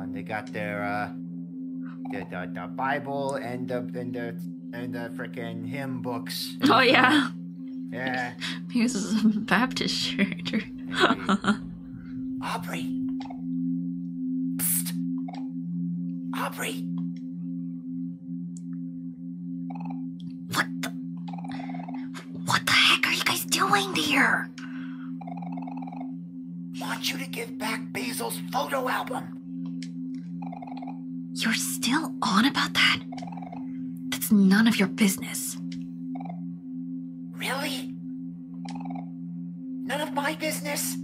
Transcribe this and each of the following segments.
And they got their uh, the, the, the Bible and the and the and the freaking hymn books. Oh yeah. Yeah. Is a Baptist church. Aubrey. Psst. Aubrey. What the? What the heck are you guys doing here? Want you to give back Basil's photo album. You're still on about that? That's none of your business. Really? None of my business?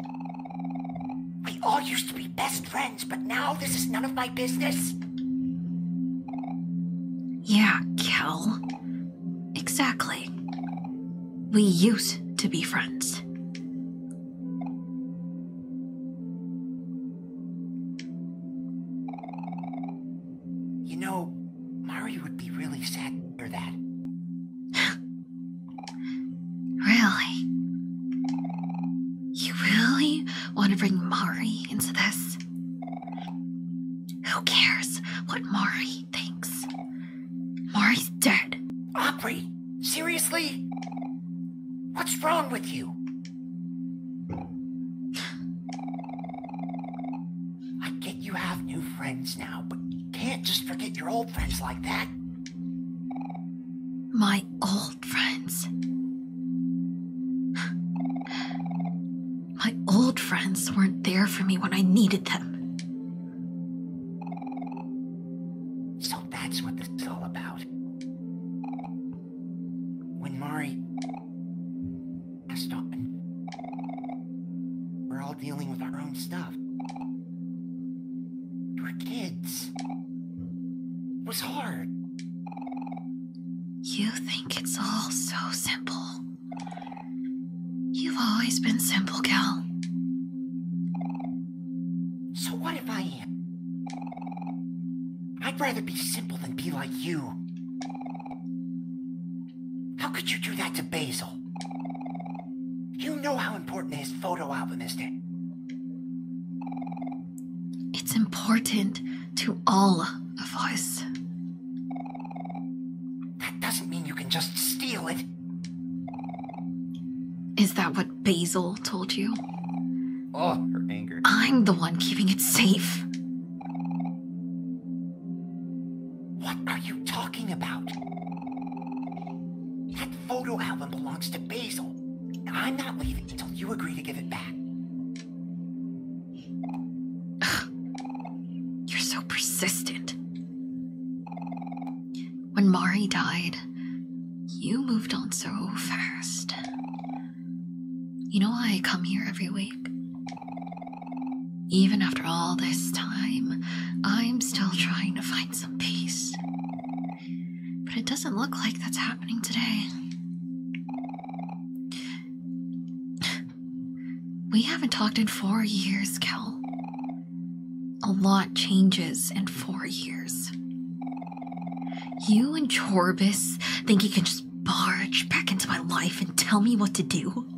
We all used to be best friends, but now this is none of my business? Yeah, Kel. Exactly. We used to be friends. Would be really sad to hear that. Really? You really want to bring Mari into this? Who cares what Mari thinks? Mari's dead. Aubrey, seriously? What's wrong with you? I get you have new friends now, but you can't just forget your old friends like that. My old friends. My old friends weren't there for me when I needed them. So that's what this is all about. When Mari passed on, we're all dealing with our own stuff. Simple. You've always been simple, Kel. So what if I am? I'd rather be simple than be like you. How could you do that to Basil? You know how important his photo album is to. It's important to all of us. Is that what Basil told you? Oh, her anger. I'm the one keeping it safe. What are you talking about? That photo album belongs to Basil. I'm not leaving until you agree to give it back. You're so persistent. When Mari died, you moved on so. You know why I come here every week? Even after all this time, I'm still trying to find some peace. But it doesn't look like that's happening today. We haven't talked in four years, Kel. A lot changes in four years. You and Jorbis think you can just barge back into my life and tell me what to do?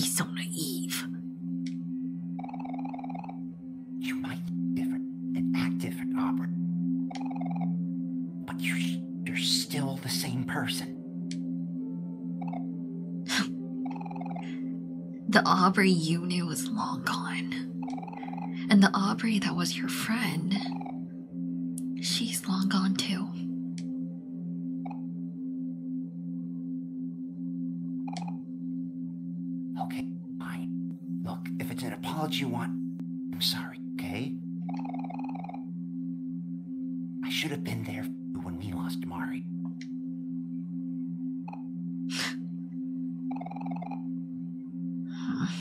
Be so naive. You might be different and act different, Aubrey. But you're, you're still the same person. The Aubrey you knew is long gone. And the Aubrey that was your friend, she's long gone too. Apology you want, I'm sorry, okay? I should have been there when we lost Mari.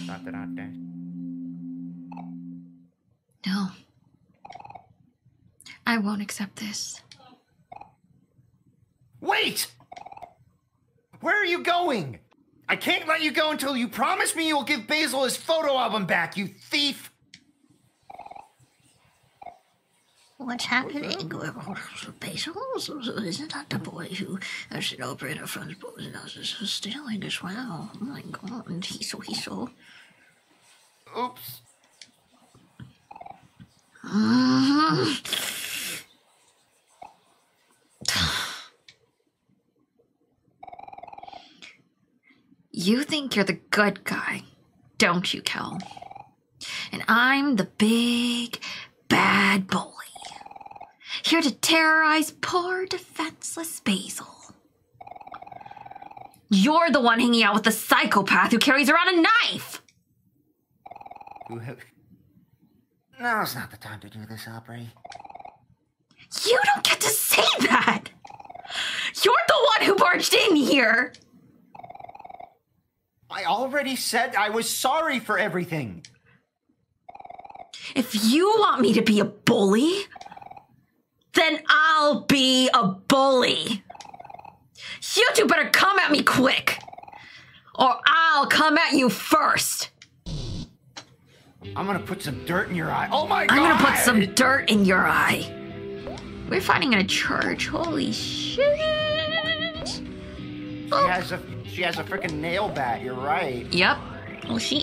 Stop it out there. No. I won't accept this. Wait! Where are you going? I can't let you go until you promise me you'll give Basil his photo album back, you thief! What's happening? Basil? Isn't that the boy who over in the front boat and is stealing as well? Oh my god, he's so, he's so. Oops. Mm-hmm. You think you're the good guy, don't you, Kel? And I'm the big, bad bully. Here to terrorize poor, defenseless Basil. You're the one hanging out with the psychopath who carries around a knife! Now's not the time to do this, Aubrey. You don't get to say that! You're the one who barged in here! I already said I was sorry for everything. If you want me to be a bully, then I'll be a bully. You two better come at me quick, or I'll come at you first. I'm gonna put some dirt in your eye. Oh my god! I'm gonna put some dirt in your eye. We're fighting in a church. Holy shit. She has a she has a freaking nail bat. You're right. Yep. Well, oh, she